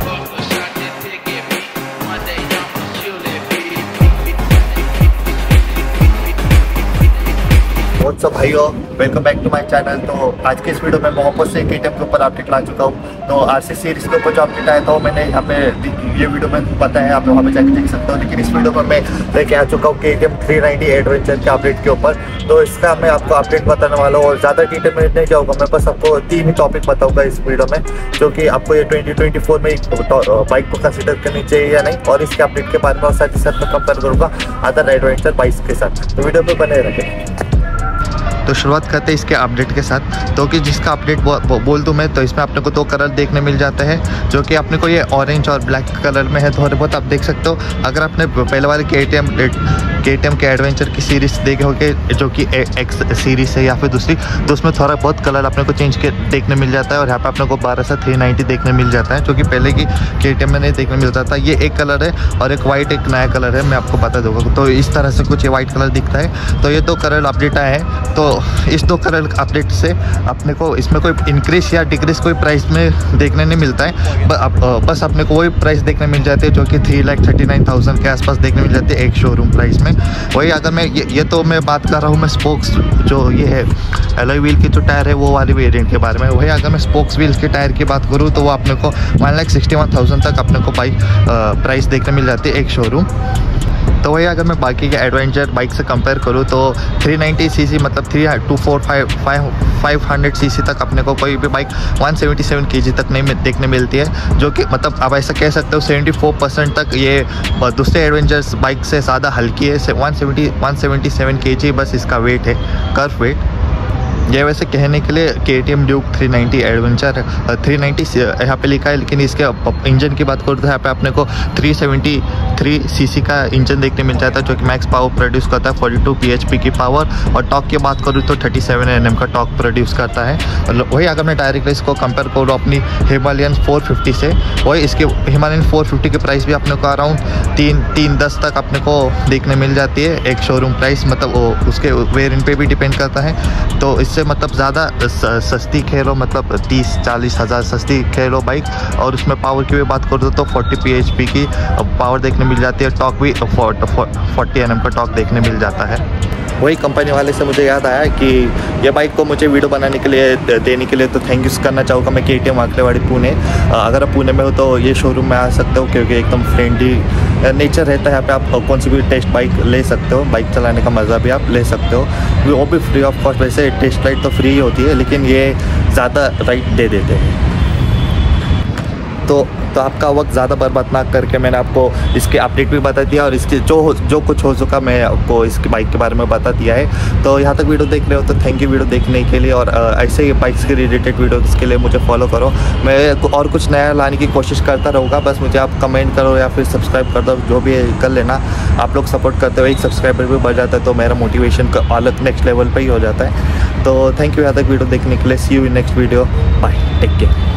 Fuck सब भाइयों welcome back to my channel तो आज के इस वीडियो में मैं वापस से के के ऊपर अपडेट ला चुका हूँ। तो आर सी सीरीज़ के ऊपर जो अपडेट आया था मैंने यहाँ पे ये वीडियो में पता है आप वहाँ पे जाके देख सकते हो। लेकिन इस वीडियो में मैं लेके आ चुका हूँ के T M three ninety adventure के अपडेट के ऊपर। तो इसका मैं आपको अपडेट बताने वाला हूँ और ज़्यादा डिटेल में नहीं जाऊँगा। मैं बस आपको तीन ही टॉपिक बताऊँगा इस वीडियो में, जो कि आपको ये ट्वेंटी ट्वेंटी फोर में बाइक को कंसिडर करनी चाहिए या नहीं। और इसके अपडेट के बारे में और साथ ही साथ मैं कंपेयर करूँगा अदर एडवेंचर बाइक्स के साथ। तो वीडियो पर बने रखें तो शुरुआत करते हैं इसके अपडेट के साथ। तो कि जिसका अपडेट बोल दूँ मैं तो इसमें अपने को दो कलर देखने मिल जाते हैं, जो कि अपने को ये ऑरेंज और ब्लैक कलर में है थोड़े बहुत आप देख सकते हो। अगर आपने पहले वाले K T M K T M के एडवेंचर की सीरीज़ देखे होगे, जो कि एक्स सीरीज़ है या फिर दूसरी तो उसमें थोड़ा बहुत कलर अपने को चेंज के देखने मिल जाता है और यहाँ पे अपने को बारह से थ्री नाइन्टी देखने मिल जाता है, जो कि पहले की के टी एम में नहीं देखने मिलता था। ये एक कलर है और एक वाइट एक नया कलर है, मैं आपको बता दूँगा। तो इस तरह से कुछ ये वाइट कलर दिखता है। तो ये दो कलर अपडेट आए हैं। तो इस दो कलर अपडेट से अपने को इसमें कोई इंक्रीज या डिक्रीज कोई प्राइस में देखने नहीं मिलता है। ब, अप, बस अपने को वही प्राइस देखने मिल जाते हैं जो कि three lakh thirty nine thousand के आसपास देखने मिल जाते हैं एक शोरूम प्राइस में। वही अगर मैं ये, ये तो मैं बात कर रहा हूँ मैं स्पोक्स जो ये है एलोई व्हील की जो टायर है वो वाली वेरियंट के बारे में। वही अगर मैं स्पोक्स व्हील्स के टायर की बात करूँ तो वो अपने को one lakh sixty one thousand तक अपने को बाइक प्राइस देखने मिल जाती है एक शोरूम तो वही अगर मैं बाकी के एडवेंचर बाइक से कंपेयर करूँ तो 390 सीसी मतलब three two four five five hundred C तक अपने को कोई भी बाइक 177 केजी तक नहीं देखने मिलती है, जो कि मतलब आप ऐसा कह सकते हो 74 परसेंट तक ये दूसरे एडवेंचर्स बाइक से ज़्यादा हल्की है 170 177 केजी बस इसका वेट है कर्व वेट ये वैसे कहने के लिए K T M Duke three ninety adventure three ninety यहाँ पे लिखा है, लेकिन इसके इंजन की बात करूँ तो यहाँ पे अपने को three seventy three C C का इंजन देखने मिल जाता है, जो कि मैक्स पावर प्रोड्यूस करता है forty two P H P की पावर और टॉक की बात करूँ तो थर्टी सेवन एन एम का टॉक प्रोड्यूस करता है। वही अगर मैं डायरेक्टली इसको कंपेयर करूँ अपनी हिमालयन फोर फिफ्टी से, वही इसके हिमालयन फोर फिफ्टी की प्राइस भी अपने को अराउंड तीन तीन दस तक अपने को देखने मिल जाती है, एक शोरूम प्राइस मतलब वो उसके वेरियंट पे भी डिपेंड करता है। तो इससे से मतलब ज़्यादा सस्ती खेलो मतलब तीस, चालीस हज़ार सस्ती खेलो बाइक और उसमें पावर की भी बात करो तो फोर्टी पी की पावर देखने मिल जाती है टॉक भी फोर्टी एन का टॉक देखने मिल जाता है। वही कंपनी वाले से मुझे याद आया कि ये बाइक को मुझे वीडियो बनाने के लिए, देने के लिए तो थैंक यू करना चाहूँगा मैं के टी एम पुणे। अगर आप पुणे में हो तो ये शोरूम में आ सकते हो क्योंकि एकदम फ्रेंडली नेचर रहता है, यहाँ पे आप कौन सी भी टेस्ट बाइक ले सकते हो। बाइक चलाने का मज़ा भी आप ले सकते हो। वो भी फ्री ऑफ़ कॉस्ट वैसे टेस्ट राइड तो फ्री ही होती है, लेकिन ये ज़्यादा राइट दे देते हैं। तो तो आपका वक्त ज़्यादा बर्बाद ना करके मैंने आपको इसके अपडेट भी बता दिया और इसके जो जो कुछ हो चुका मैं आपको इसकी बाइक के बारे में बता दिया है। तो यहाँ तक वीडियो देख रहे हो तो थैंक यू वीडियो देखने के लिए और ऐसे ही बाइक्स के रिलेटेड वीडियोज़ के लिए मुझे फॉलो करो। मैं और कुछ नया लाने की कोशिश करता रहूँगा, बस मुझे आप कमेंट करो या फिर सब्सक्राइब कर दो, जो भी कर लेना, आप लोग सपोर्ट करते हो एक सब्सक्राइबर भी बढ़ जाता है तो मेरा मोटिवेशन अलग नेक्स्ट लेवल पर ही हो जाता है। तो थैंक यू यहाँ तक वीडियो देखने के लिए see you in next video bye take care